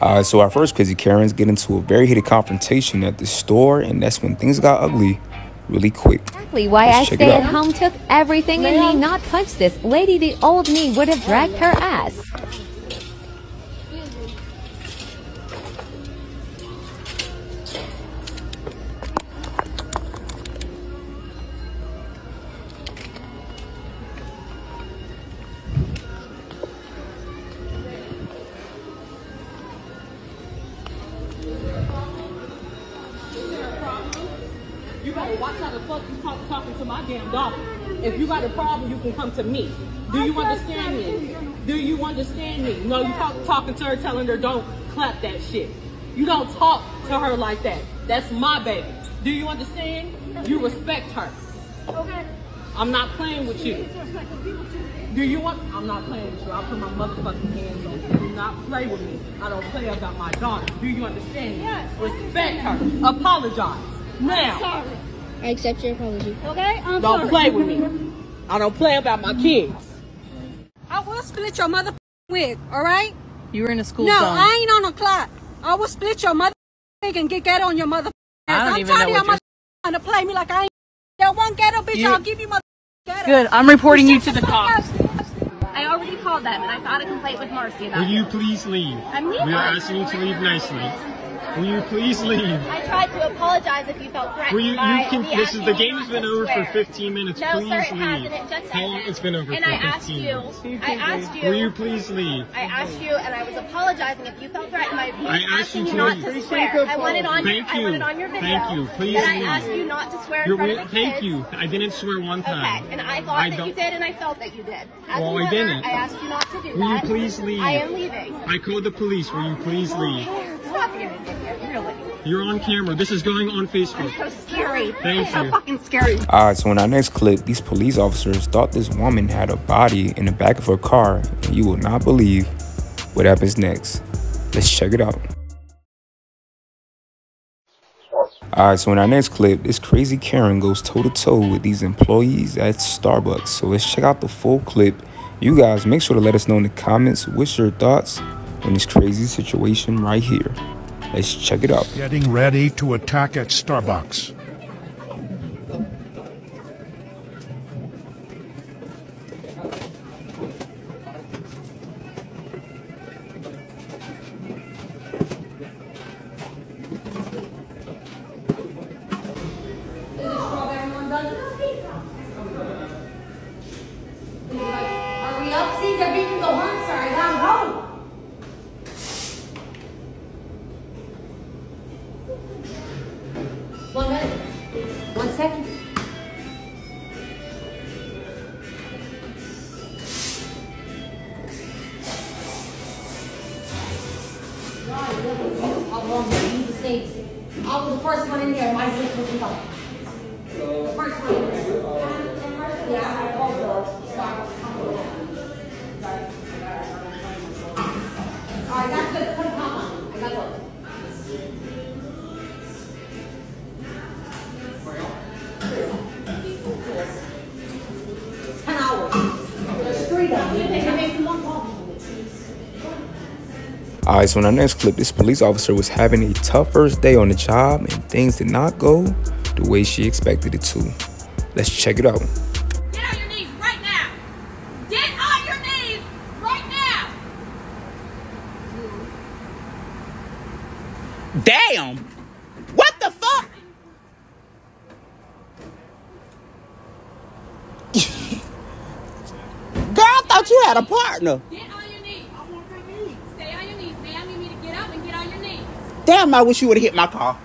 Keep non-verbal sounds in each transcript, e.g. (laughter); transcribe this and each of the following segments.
Uh, so our first crazy Karens get into a very heated confrontation at the store, and that's when things got ugly really quick. Exactly why Let's I check it stay out. at home took everything in me not punch this lady. The old me would have dragged her ass. You better watch how the fuck you talk, talking to my damn daughter. If you got a problem, you can come to me. Do you understand me? Do you understand me? No, you talk, talking to her, telling her don't clap that shit. You don't talk to her like that. That's my baby. Do you understand? You respect her. Okay. I'm not playing with you. Do you want? I'm not playing with you. I'll put my motherfucking hands on you. Do not play with me. I don't play about my daughter. Do you understand? Yes. Respect her. Apologize. Now. Sorry. I accept your apology. Okay? I'm Don't sorry. play with me. I don't play about my kids. I will split your mother wig, all right? You were in a school No, zone. I ain't on a clock. I will split your mother wig and get ghetto on your mother I ass. don't I'm even tired know of your mother trying to play me like I ain't that one ghetto bitch. You- I'll give you mother ghetto. Good. I'm reporting you to the cops. I already called them and I got a complaint with Marcy about Will you please leave? I'm leaving. We are asking you to leave nicely. Will you please leave? I tried to apologize if you felt threatened Will you, you by can, this is the game's been over for 15 minutes. No, please sir, it leave. hasn't. It just How long? It's been over And for I 15 asked you. minutes. I asked you. Will you please leave? I asked you, and I was apologizing if you felt threatened by me I asked you you to not leave. to swear. I want it on. Thank I want you. it on your video. Thank you. Please that I asked you not to swear in You're front of the thank kids. you. I didn't swear one time. Okay, and I thought I that you did, and I felt that you did. As Well, I didn't. I asked you not to do Will you please leave? I am leaving. I called the police. Will you please leave? Stop getting it, really. You're on camera. This is going on Facebook. So scary. Thank it's so fucking scary. Alright, so in our next clip, these police officers thought this woman had a body in the back of her car, and you will not believe what happens next. Let's check it out. Alright, so in our next clip, this crazy Karen goes toe to toe with these employees at Starbucks. So let's check out the full clip. You guys make sure to let us know in the comments what's your thoughts on this crazy situation right here. Let's check it out. Getting ready to attack at Starbucks. Hurry Alright, so in our next clip, this police officer was having a tough first day on the job and things did not go the way she expected it to. Let's check it out. Get on your knees right now. Get on your knees right now. Damn! What the fuck? (laughs) Girl, I thought you had a partner. Get on your knees. Stay on your knees, ma'am. You need to get up and get on your knees. Damn, I wish you would have hit my car.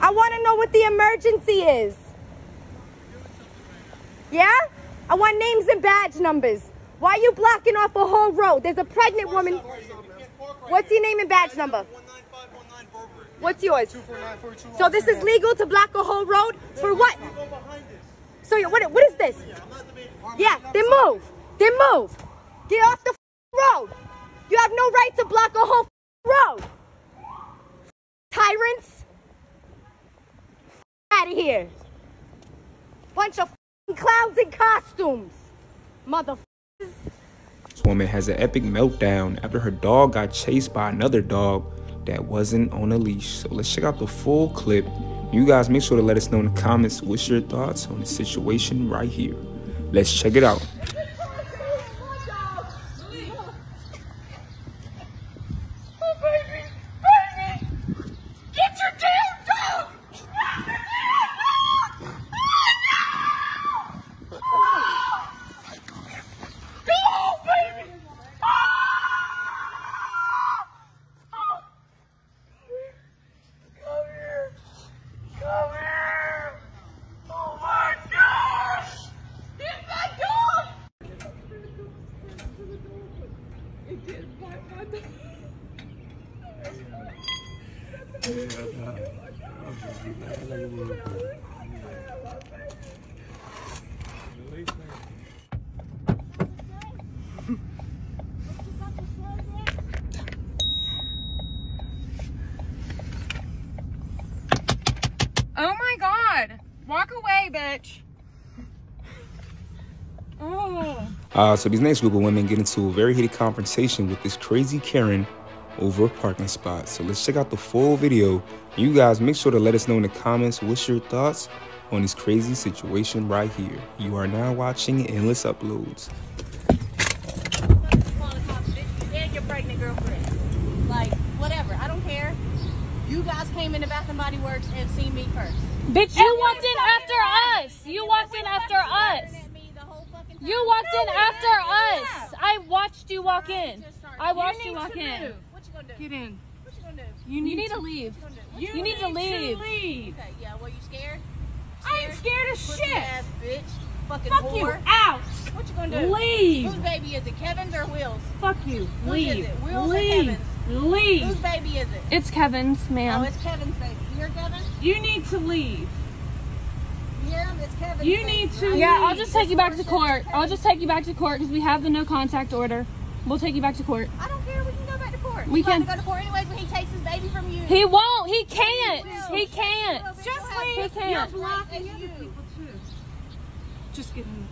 I want to know what the emergency is. Yeah? I want names and badge numbers. Why are you blocking off a whole road? There's a pregnant woman. What's your name and badge number? What's yours? So this is legal to block a whole road for what? So you- what? What is this? Yeah, then move. Then move. Get off the road. You have no right to block a whole road. Tyrants. Out of here. Bunch of clowns in costumes. Motherfuckers. This woman has an epic meltdown after her dog got chased by another dog that wasn't on a leash. So let's check out the full clip. You guys make sure to let us know in the comments what's your thoughts on the situation right here. Let's check it out. Oh my god! Walk away, bitch! Oh. Uh, so these next group of women get into a very heated confrontation with this crazy Karen over a parking spot. So let's check out the full video. You guys make sure to let us know in the comments what's your thoughts on this crazy situation right here. You are now watching Endless Uploads. And your pregnant girlfriend. Like, whatever. I don't care. You guys came into Bath and Body Works and seen me first. Bitch, you walked in after us! You walked in after us! You walked in after us! I watched you walk in. I watched you walk in. What you gonna do? Get in. What you gonna do? You need to leave. You need to leave. Okay, yeah, well, you scared? I ain't scared of Pussy shit. ass bitch. Fucking Fuck whore. you. Out. What you gonna do? Leave. Whose baby is it? Kevin's or Will's? Fuck you. Whose Leave. is it? Will's or Leave. Kevin's? Leave. Whose baby is it? It's Kevin's, ma'am. Oh, it's Kevin's baby. You hear Kevin? You need to leave. You hear him? It's Kevin's You baby, need to. right? Yeah, I'll just take you back to court. I'll just take you back to court because we have the no contact order. We'll take you back to court. Court. We He's about can- to go to court anyways when he takes his baby from you. He won't. He can't. will. He can't. Just leave. He leave. can't. You're blocking you. Just get in.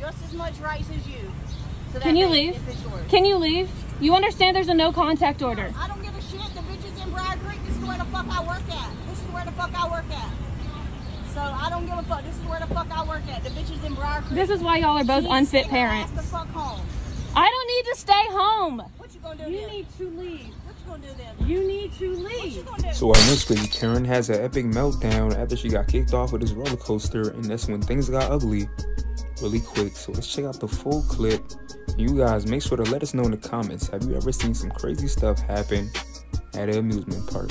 Just as much rights as you. So Can you leave? If it's yours. Can you leave? You understand there's a no contact order. I don't give a shit. The bitch is in Bride Creek. This is where the fuck I work at. This is where the fuck I work at. So I don't give a fuck. This is where the fuck I work at. The bitch is in Bride Creek. This is why y'all are both She unfit stay her ass parents. The fuck home. I don't need to stay home. What you You need to leave. What you gonna do then? You need to What you leave. gonna do? So our next crazy Karen has an epic meltdown after she got kicked off of this roller coaster, and that's when things got ugly really quick. So let's check out the full clip. You guys make sure to let us know in the comments. Have you ever seen some crazy stuff happen at an amusement park?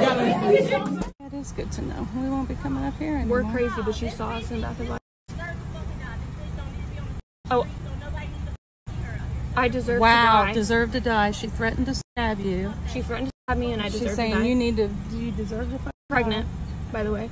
That is good to know. We won't be coming up here anymore. We're crazy, but you saw us in Bath and Oh. I deserve Wow, to die. deserve to die. She threatened to stab you. She threatened to stab me, and I deserve She's to saying die. you need to. You deserve to. fucking pregnant, by the way.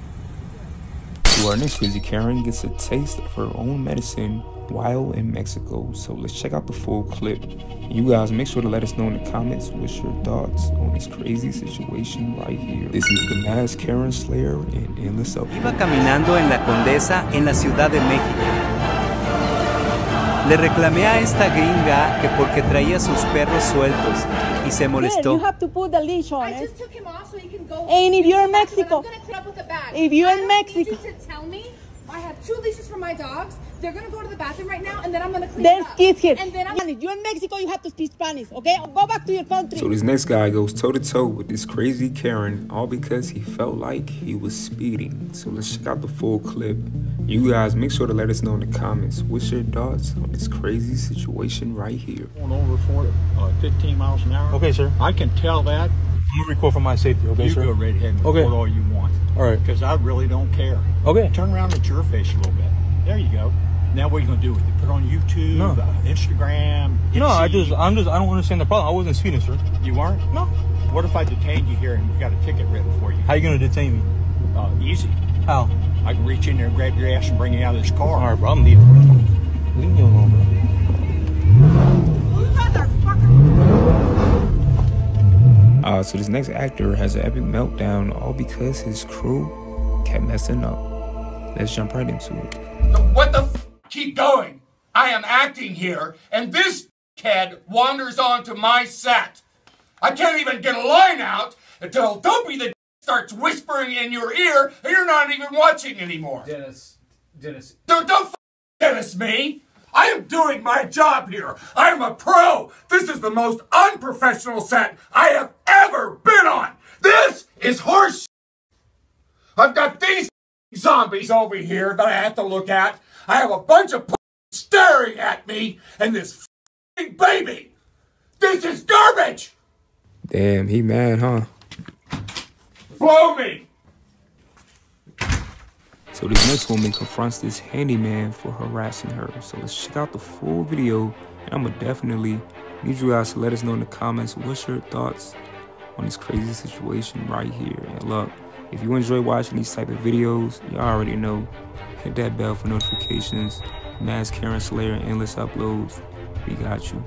Next crazy Karen gets a taste of her own medicine while in Mexico. So let's check out the full clip. You guys make sure to let us know in the comments what's your thoughts on this crazy situation right here. This is the Mass Karen Slayer in Endless Up. Iba caminando en la Condesa en la Ciudad de México. Le reclamé a esta gringa que porque traía sus perros sueltos y se molestó. You have to put the leash on it. And if you're in Mexico, if you're in Mexico, to tell me I have two leashes for my dogs. They're gonna go to the bathroom right now, and then I'm gonna clean there's up. kids here. And then I'm If you're in Mexico, you have to speak Spanish, okay? Go back to your country. So this next guy goes toe to toe with this crazy Karen, all because he felt like he was speeding. So let's check out the full clip. You guys make sure to let us know in the comments what's your thoughts on this crazy situation right here. Going over for uh, 15 miles an hour. Okay, sir. I can tell that. I'm gonna record for my safety, okay, you sir? go right ahead and Okay. record all you want. All right. Because I really don't care. Okay. Turn around at your face a little bit. There you go. Now what are you going to do with it? Put it on YouTube, No. uh, Instagram? No, I just, I'm just, I don't understand the problem. I wasn't speeding, sir. You weren't? No. What if I detained you here and we got a ticket written for you? How you gonna detain me? Uh, easy. How? I can reach in there and grab your ass and bring you out of this car. All right, bro. I'm leaving. Bro. Leave me alone, bro. Uh, so this next actor has an epic meltdown all because his crew kept messing up. Let's jump right into it. What the f- keep going? I am acting here, and this kid wanders onto my set. I can't even get a line out until Dopey the starts whispering in your ear, and you're not even watching anymore. Dennis, Dennis, Don't, don't f- Dennis me. I am doing my job here. I am a pro. This is the most unprofessional set I have ever been on. This is horse. I've got these zombies over here that I have to look at. I have a bunch of staring at me, and this f***ing baby. This is garbage. Damn, he mad, huh? Blow me. So this next woman confronts this handyman for harassing her. So let's check out the full video, and I'm gonna definitely need you guys to let us know in the comments what's your thoughts on this crazy situation right here. And look, if you enjoy watching these type of videos, you already know, hit that bell for notifications. Mass Karen Slayer endless uploads. We got you.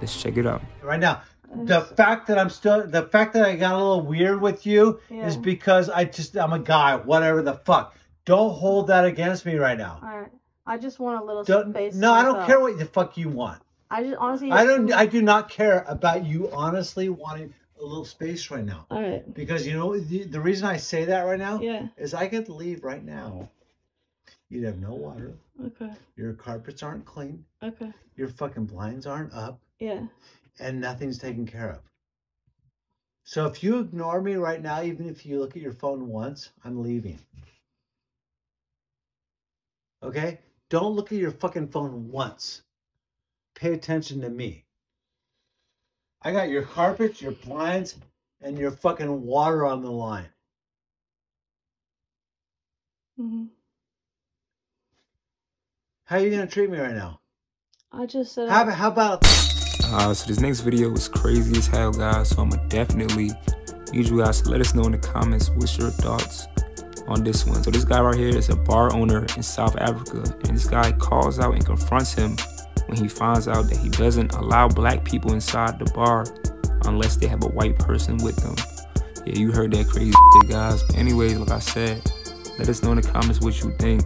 Let's check it out. right now. The fact that I'm still, the fact that I got a little weird with you is because I just, I'm a guy, whatever the fuck. Don't hold that against me right now. Alright. I just want a little Don't, space. no, I don't myself. care what the fuck you want. I just honestly. I don't, I do not care about you honestly wanting a little space right now. Alright. Because you know, the, the reason I say that right now Yeah. is I could leave right now. You'd have no water. Okay. Your carpets aren't clean. Okay. Your fucking blinds aren't up. Yeah. and nothing's taken care of. So if you ignore me right now, even if you look at your phone once, I'm leaving. Okay? Don't look at your fucking phone once. Pay attention to me. I got your carpets, your blinds, and your fucking water on the line. hmm How are you gonna treat me right now? I just said. How, about- how about Uh, so this next video is crazy as hell, guys. So I'ma definitely need you guys to let us know in the comments what's your thoughts on this one. So this guy right here is a bar owner in South Africa, and this guy calls out and confronts him when he finds out that he doesn't allow black people inside the bar unless they have a white person with them. Yeah, you heard that crazy shit, guys. But anyways, like I said, let us know in the comments what you think.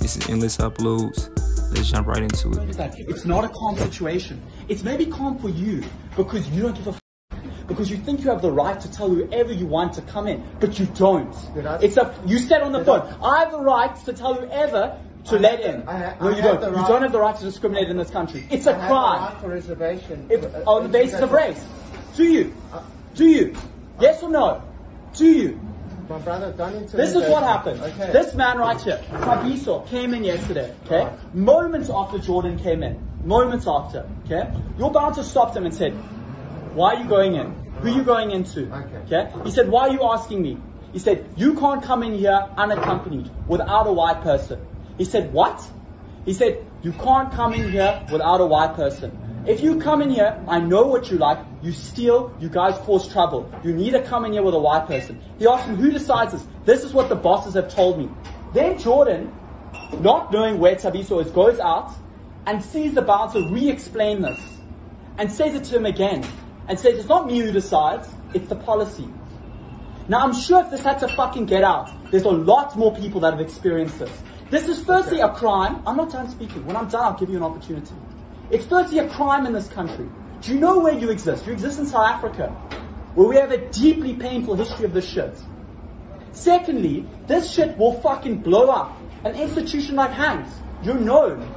This is endless uploads. Let's jump right into it. It's not a calm situation. It's maybe calm for you because you don't give a f- because you think you have the right to tell whoever you want to come in, but you don't. It's a you said on the phone. I have the right to tell whoever to I let in. the- I no, I you don't. the You don't have the right to discriminate in this country. It's I a have the crime. right for reservation. If, Uh, on the basis of race. Do you? Do you? Yes or no? Do you? My brother. This is what happened. Okay. This man right here, Thabiso, came in yesterday, okay? Moments after Jordan came in. Moments after, okay? Your bouncer stopped him and said, Why are you going in? Who are you going into? Okay. He said, Why are you asking me? He said, You can't come in here unaccompanied without a white person. He said, What? He said, You can't come in here without a white person. If you come in here, I know what you like. You steal, you guys cause trouble. You need to come in here with a white person. He asked him, Who decides this? This is what the bosses have told me. Then Jordan, not knowing where Thabiso is, goes out and sees the bouncer re explain this and says it to him again and says, It's not me who decides, it's the policy. Now, I'm sure if this had to fucking get out, there's a lot more people that have experienced this. This is firstly a crime. I'm not done speaking. When I'm done, I'll give you an opportunity. It's firstly a crime in this country. Do you know where you exist? You exist in South Africa, where we have a deeply painful history of this shit. Secondly, this shit will fucking blow up. An institution like Hanks, you're known.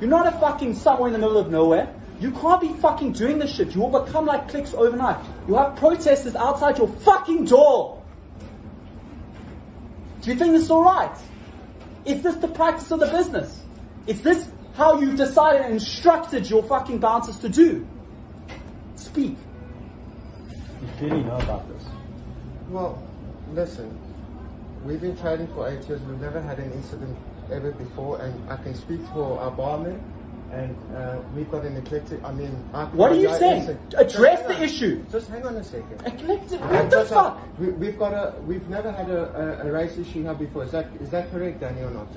You're not a fucking somewhere in the middle of nowhere. You can't be fucking doing this shit. You will become like clicks overnight. You'll have protesters outside your fucking door. Do you think this is alright? Is this the practice of the business? Is this how you've decided and instructed your fucking bouncers to do? Speak. You clearly know about this. Well, listen, we've been trading for eight years. We've never had an incident ever before, and I can speak for our barman. And uh, we've got an eclectic. I mean, I What are you saying? listen, Address the on. issue. Just hang on a second. Eclectic. And What the just, uh, fuck? We, we've got a. We've never had a, a, a race issue here before. Is that is that correct, Danny, or not?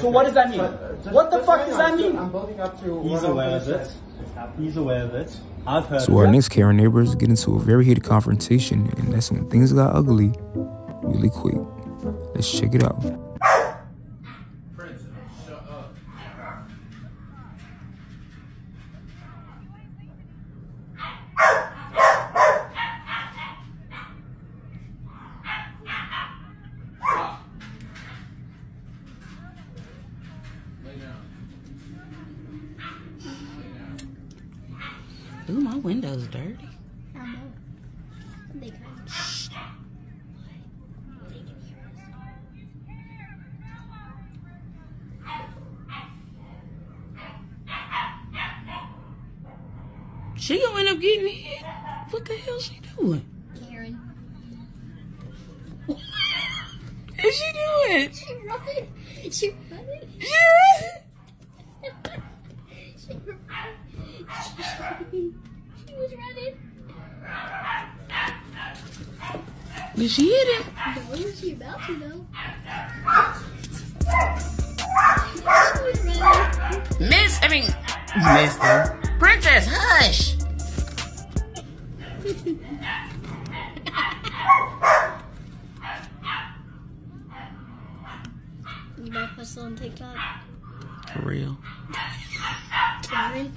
So what does that mean? Uh, just- What the fuck does that mean? I'm building up to. He's aware of it. He's aware of it. I've heard So our next Karen neighbors get into a very heated confrontation, and that's when things got ugly really quick. Let's check it out. Ooh, my window's dirty. I know. They kind of. She gonna end up getting hit. What the hell she doing? Karen. What's she doing? She running. She running. She running. She running. She was running. Did she hit it? No, she about to though. She was. Miss, I mean, Mister. Princess, hush. You might post it on TikTok. For real. Karen.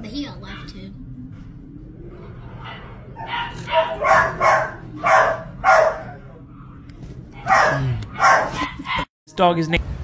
But he got left too. Dog is named.